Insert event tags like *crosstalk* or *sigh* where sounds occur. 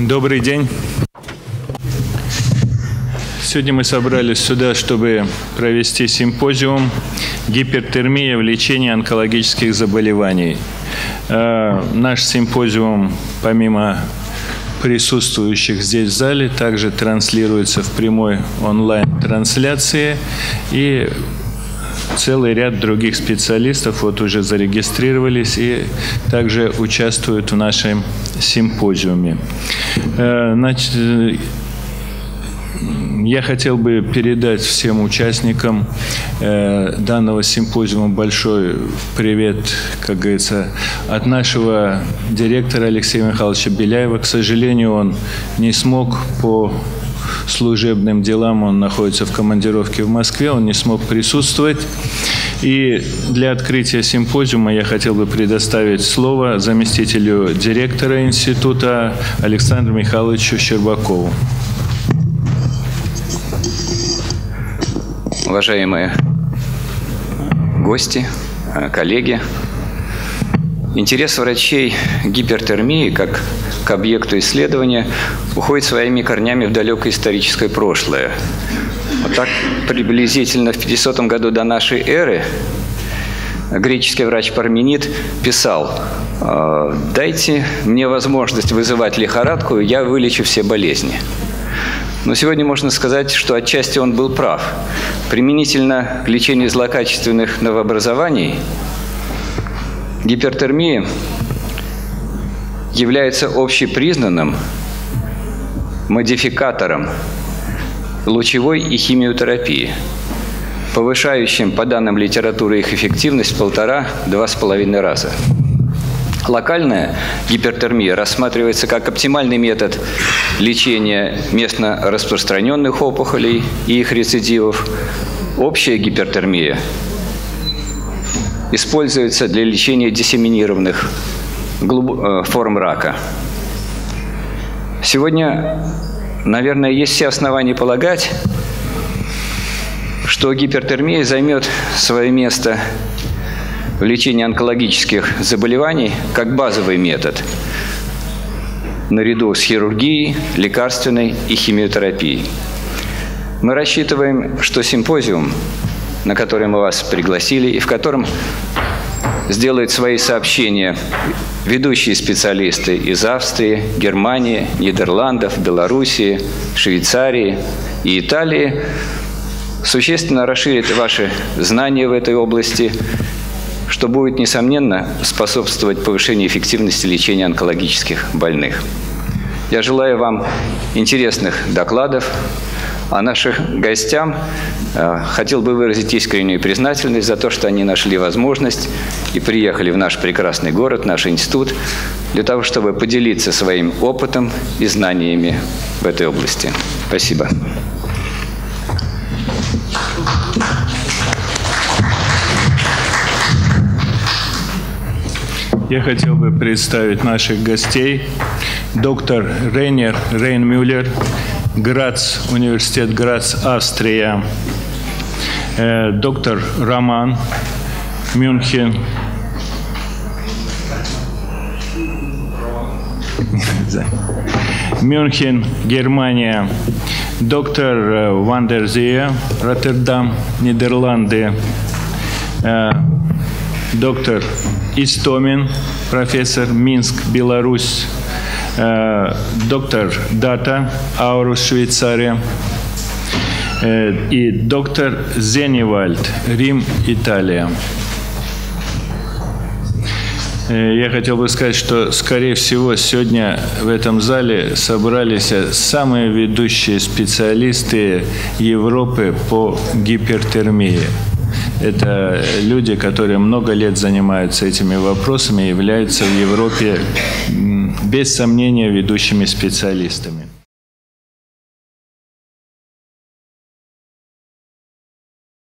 Добрый день. Сегодня мы собрались сюда, чтобы провести симпозиум «Гипертермия в лечении онкологических заболеваний». Э, наш симпозиум, помимо присутствующих здесь в зале, также транслируется в прямой онлайн-трансляции и целый ряд других специалистов вот уже зарегистрировались и также участвуют в нашем симпозиуме. Э, значит, я хотел бы передать всем участникам э, данного симпозиума большой привет, как говорится, от нашего директора Алексея Михайловича Беляева. К сожалению, он не смог по служебным делам, он находится в командировке в Москве, он не смог присутствовать. И для открытия симпозиума я хотел бы предоставить слово заместителю директора института Александру Михайловичу Щербакову. Уважаемые гости, коллеги, интерес врачей гипертермии как к объекту исследования уходит своими корнями в далекое историческое прошлое. Вот так приблизительно в 500 году до нашей эры греческий врач Парменид писал, «Э, «Дайте мне возможность вызывать лихорадку, я вылечу все болезни». Но сегодня можно сказать, что отчасти он был прав. Применительно к лечению злокачественных новообразований гипертермия является общепризнанным модификатором лучевой и химиотерапии, повышающим, по данным литературы, их эффективность в полтора-два с половиной раза. Локальная гипертермия рассматривается как оптимальный метод лечения местно распространенных опухолей и их рецидивов. Общая гипертермия используется для лечения диссеминированных э, форм рака. Сегодня, наверное, есть все основания полагать, что гипертермия займет свое место в лечении онкологических заболеваний как базовый метод наряду с хирургией, лекарственной и химиотерапией. Мы рассчитываем, что симпозиум, на который мы вас пригласили и в котором сделают свои сообщения ведущие специалисты из Австрии, Германии, Нидерландов, Белоруссии, Швейцарии и Италии, существенно расширит ваши знания в этой области что будет, несомненно, способствовать повышению эффективности лечения онкологических больных. Я желаю вам интересных докладов, а наших гостям э, хотел бы выразить искреннюю признательность за то, что они нашли возможность и приехали в наш прекрасный город, наш институт, для того, чтобы поделиться своим опытом и знаниями в этой области. Спасибо. Я хотел бы представить наших гостей. Доктор Рейнер Рейнмюллер, Грац, университет Грац, Австрия. Э, доктор Роман, Мюнхен. *laughs* Мюнхен, Германия. Доктор э, Вандерзия, Роттердам, Нидерланды. Э, доктор Истомин, профессор Минск, Беларусь, доктор Дата, Аурус, Швейцария, э, и доктор Зеневальд, Рим, Италия. Э, я хотел бы сказать, что, скорее всего, сегодня в этом зале собрались самые ведущие специалисты Европы по гипертермии. Это люди, которые много лет занимаются этими вопросами являются в Европе без сомнения ведущими специалистами.